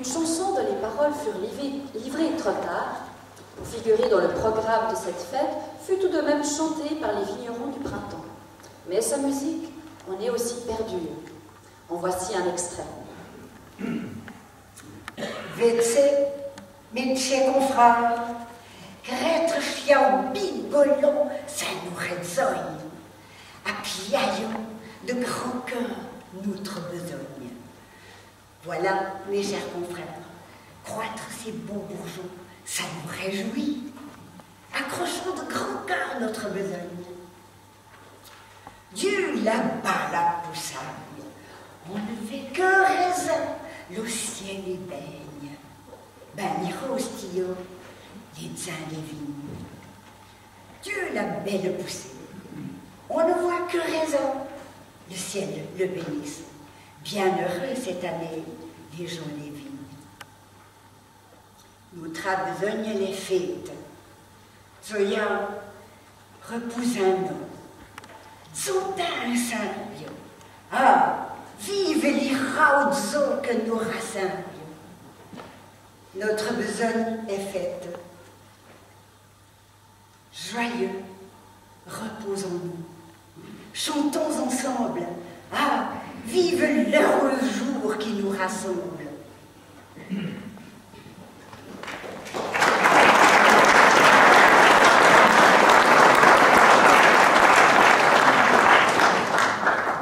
Une chanson dont les paroles furent livrées, trop tard, pour figurer dans le programme de cette fête, fut tout de même chantée par les vignerons du printemps. Mais sa musique en est aussi perdue. En voici un extrait. Vetse, mes chers confrères, Grêtre fiao bigolon, ça nous rézogne. Appiaillons de grand cœur notre besogne. Voilà, mes chers confrères, croître ces beaux bourgeons, ça nous réjouit. Accrochons de grand cœur notre besogne. Dieu là-bas la poussaille, on ne fait que raisin, le ciel est baigne. Des vignes. Dieu la belle poussée, on ne voit que raisin, le ciel le bénisse. Bien heureux cette année, les gens les vignes. Nous besogne les fêtes. Repousons-nous. Sont un saint Ah, vive les rauds que nous rassemblons. Notre besogne est faite. Joyeux, reposons-nous. Chantons ensemble. Ah, vive l'heureux jour qui nous rassemble.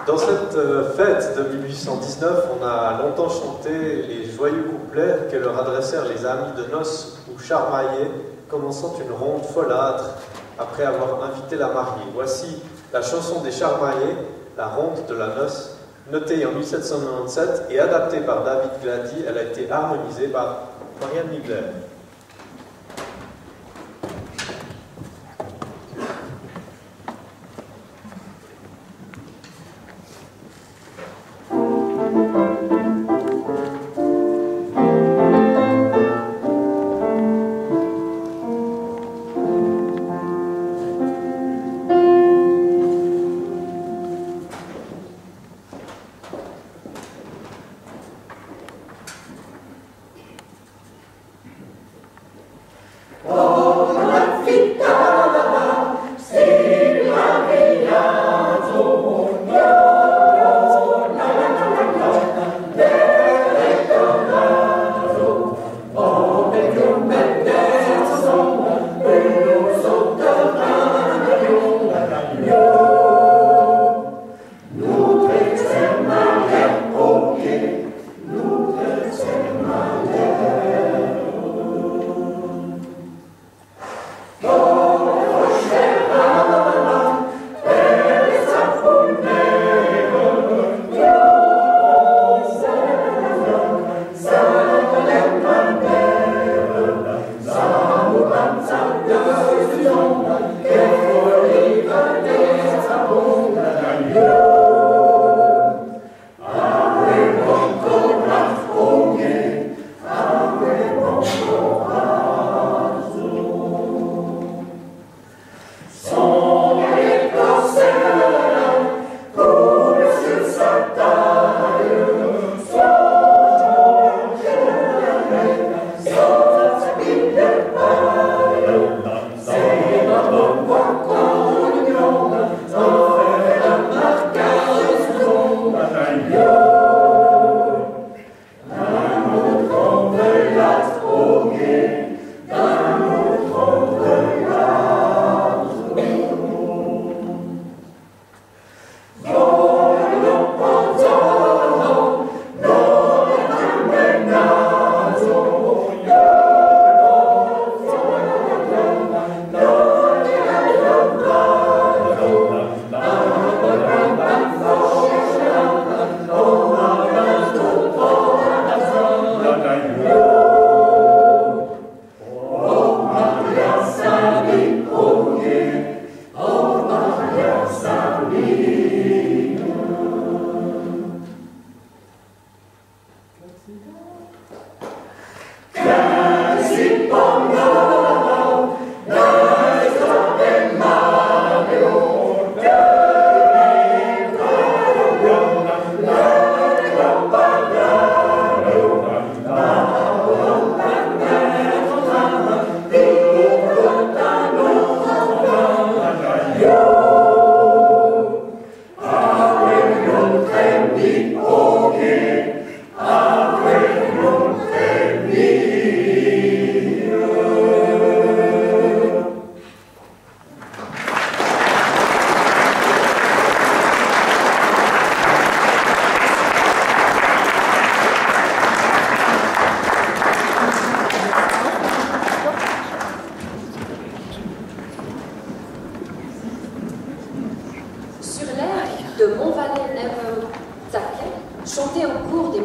Dans cette euh, fête de 1819, on a longtemps chanté les joyeux couplets que leur adressèrent les amis de noces ou charmaillés, commençant une ronde folâtre après avoir invité la mariée. Voici la chanson des charmaillés, la ronde de la noce, notée en 1797 et adaptée par David Glady. Elle a été harmonisée par Marianne Nibler.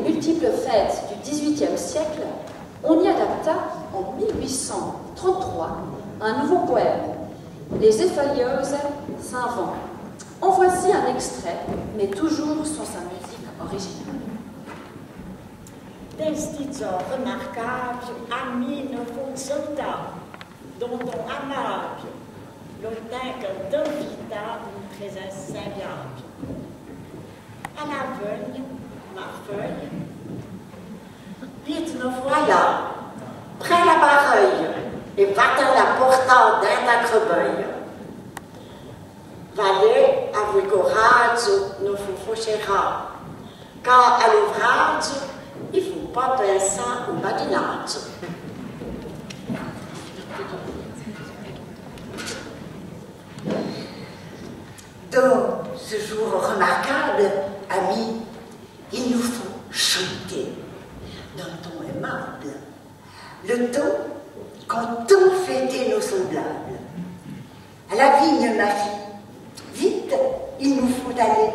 Multiples fêtes du XVIIIe siècle, on y adapta en 1833 un nouveau poème, Les Effalieuses s'inventent. En voici un extrait, mais toujours sur sa musique originale. Destizo remarquable, ami ne soldat, dont on amable, l'autinque d'invita une présence singulière. À l'aveugle, vite nous voilà, près la barreuil, et va-t'en la portant d'un acrebeuil. Valer avec coraggio non fu foscerà, car à l'ouvrage, il faut pas penser au badinage. Dans ce jour remarquable, amis, il nous faut chanter d'un ton aimable. Le ton quand on fêtait nos semblables. À la vigne, ma fille, vite, il nous faut aller.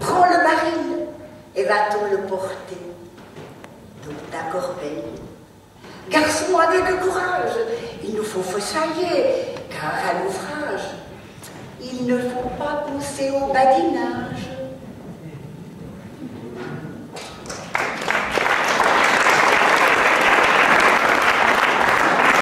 Prends le baril et va-t-on le porter Donc ta corbeille. Garçon, avec courage, il nous faut fossoyer, car à l'ouvrage, il ne faut pas pousser au badinage.